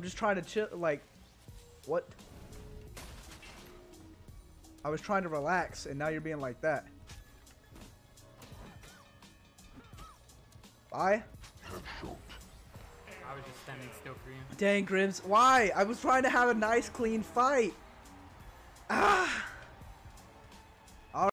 I'm just trying to chill. Like, what? I was trying to relax, and now you're being like that. Bye. I was just standing still for you. Dang, Grims. Why? I was trying to have a nice, clean fight.